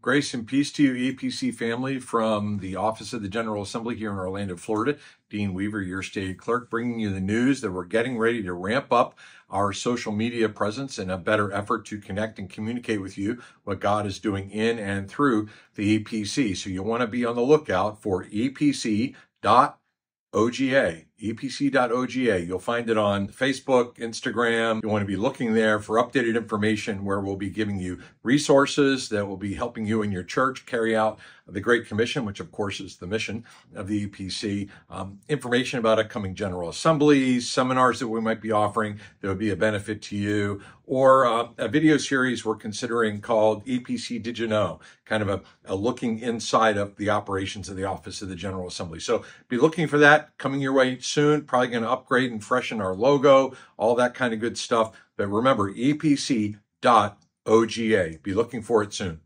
Grace and peace to you, EPC family, from the Office of the General Assembly here in Orlando, Florida. Dean Weaver, your state clerk, bringing you the news that we're getting ready to ramp up our social media presence in a better effort to connect and communicate with you what God is doing in and through the EPC. So you want to be on the lookout for EPC dot OGA, epc.oga. You'll find it on Facebook, Instagram. You want to be looking there for updated information where we'll be giving you resources that will be helping you and your church carry out the Great Commission, which of course is the mission of the EPC. Um, information about upcoming General Assemblies, seminars that we might be offering that would be a benefit to you, or uh, a video series we're considering called EPC Did You Know? Kind of a, a looking inside of the operations of the Office of the General Assembly. So be looking for that coming your way soon. Probably going to upgrade and freshen our logo, all that kind of good stuff. But remember, epc.oga. Be looking for it soon.